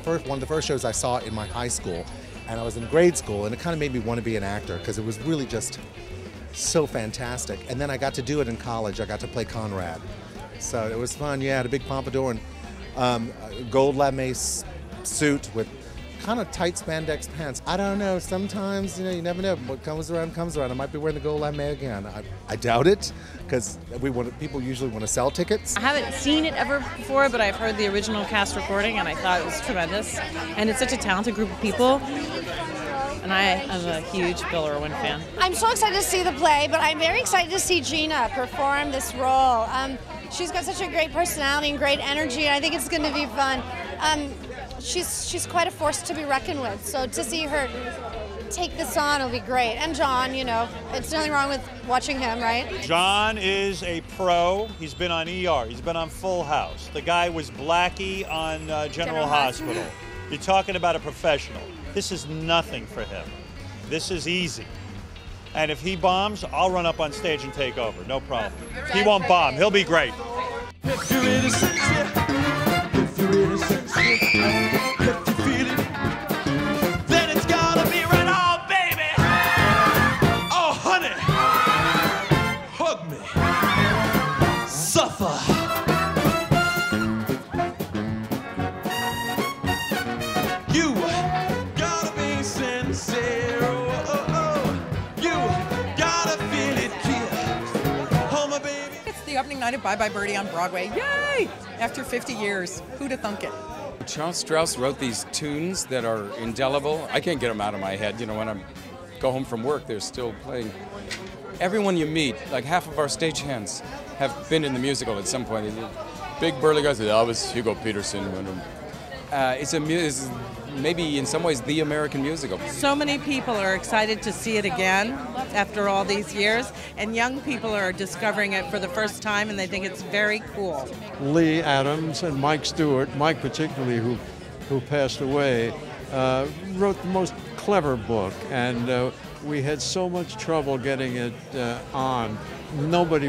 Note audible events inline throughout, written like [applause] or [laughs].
first one of the first shows I saw in my high school, and I was in grade school, and it kind of made me want to be an actor because it was really just so fantastic. And then I got to do it in college. I got to play Conrad, so it was fun. Yeah, I had a big pompadour and um, gold lame suit with kind of tight spandex pants. I don't know. Sometimes you know you never know. What comes around comes around. I might be wearing the gold lame again. I, I doubt it because we want people usually want to sell tickets. I haven't seen it ever before, but I've heard the original cast recording and I thought it was tremendous. And it's such a talented group of people. And I am a huge Bill Irwin fan. I'm so excited to see the play, but I'm very excited to see Gina perform this role. Um, she's got such a great personality and great energy, and I think it's going to be fun. Um, she's she's quite a force to be reckoned with. So to see her take this on will be great. And John, you know, it's nothing wrong with watching him, right? John is a pro. He's been on ER. He's been on Full House. The guy was Blackie on uh, General, General Hospital. Hospital. [laughs] You're talking about a professional. This is nothing for him. This is easy. And if he bombs, I'll run up on stage and take over. No problem. He won't bomb. He'll be great. It's gotta be right on, baby. Oh, honey, hug me, suffer. You gotta be sincere. Oh, oh, you gotta feel it here. My baby. It's the opening night of Bye Bye Birdie on Broadway. Yay! After 50 years, who'd have thunk it? Charles Strouse wrote these tunes that are indelible. I can't get them out of my head. You know, when I go home from work, they're still playing. Everyone you meet, like half of our stagehands, have been in the musical at some point. Big burly guys, that was Hugo Peterson. Um, Uh, it's a mu- it's maybe in some ways the American musical. So many people are excited to see it again after all these years, and young people are discovering it for the first time and they think it's very cool. Lee Adams and Mike Stewart, Mike particularly, who, who passed away, uh, wrote the most clever book, and uh, we had so much trouble getting it uh, on. Nobody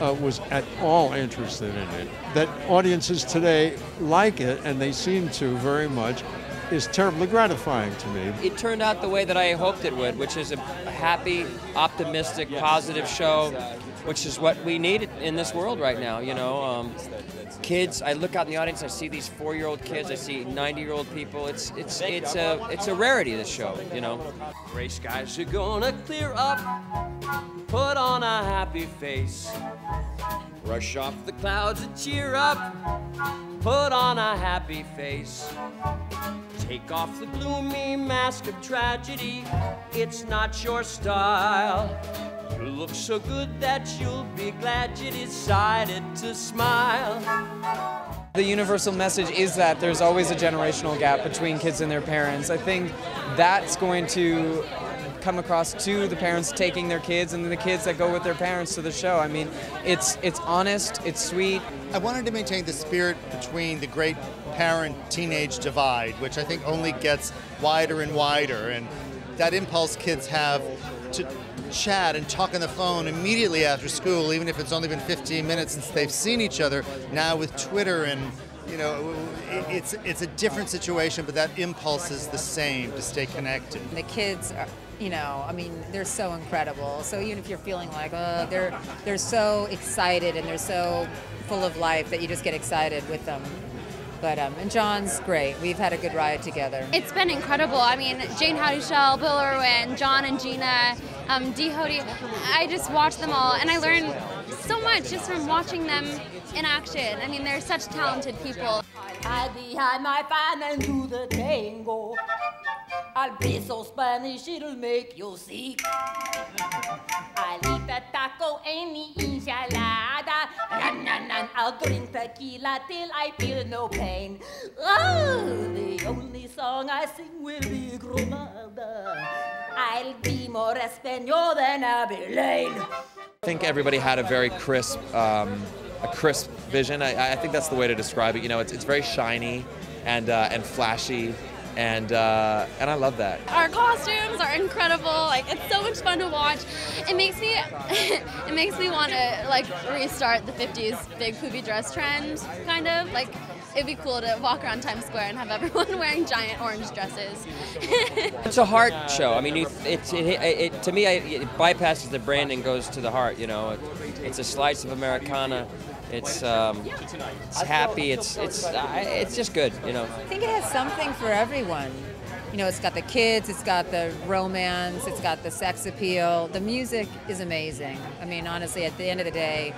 uh, was at all interested in it. That audiences today like it, and they seem to very much, is terribly gratifying to me. It turned out the way that I hoped it would, which is a happy, optimistic, positive show, which is what we need in this world right now. You know, um, kids. I look out in the audience. I see these four-year-old kids. I see 90-year-old people. It's it's it's a it's a rarity. This show. You know, Race skies are gonna clear up. Put on a happy face. Brush off the clouds and cheer up. Put on a happy face. Take off the gloomy mask of tragedy. It's not your style. You look so good that you'll be glad you decided to smile. The universal message is that there's always a generational gap between kids and their parents. I think that's going to come across to the parents taking their kids and the kids that go with their parents to the show. I mean, it's it's honest, it's sweet. I wanted to maintain the spirit between the great parent teenage divide, which I think only gets wider and wider. And that impulse kids have to chat and talk on the phone immediately after school, even if it's only been 15 minutes since they've seen each other. Now with Twitter and you know, it- it's it's a different situation, but that impulse is the same to stay connected. The kids, are, you know, I mean, they're so incredible. So even if you're feeling like, oh, they're they're so excited and they're so full of life that you just get excited with them. But um, and John's great. We've had a good ride together. It's been incredible. I mean, Jayne Houdyshell, Bill Irwin, John and Gina, um, Dee Hoty. I just watched them all, and I learned so much just from watching them in action. I mean, they're such talented people. Hide behind my fan and do the tango. I'll be so Spanish it'll make you sick. I'll eat a taco any I'll drink tequila till I feel no pain. Oh, the only song I sing will be Granada. I'll be more Espanol than Abbe Lane. I think everybody had a very crisp, um, a crisp vision. I, I think that's the way to describe it. You know, it's, it's very shiny and uh, and flashy, and uh, and I love that. Our costumes are incredible. Like it's so much fun to watch. It makes me [laughs] it makes me want to like restart the 50s big poofy dress trend kind of. Like it'd be cool to walk around Times Square and have everyone [laughs] wearing giant orange dresses. [laughs] It's a heart show. I mean, you, it, it, it, to me, it bypasses the brand and goes to the heart. You know, it, it's a slice of Americana. It's um, it's happy. It's it's uh, it's just good. You know. I think it has something for everyone. You know, it's got the kids, it's got the romance, it's got the sex appeal. The music is amazing. I mean, honestly, at the end of the day,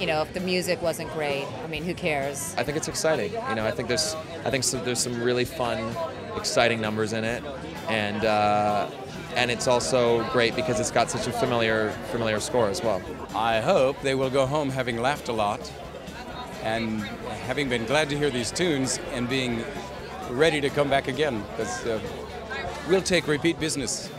you know, if the music wasn't great, I mean, who cares? I think it's exciting. You know, I think there's, I think so, there's some really fun, exciting numbers in it, and uh, and it's also great because it's got such a familiar, familiar score as well. I hope they will go home having laughed a lot, and having been glad to hear these tunes and being ready to come back again because uh, we'll take repeat business.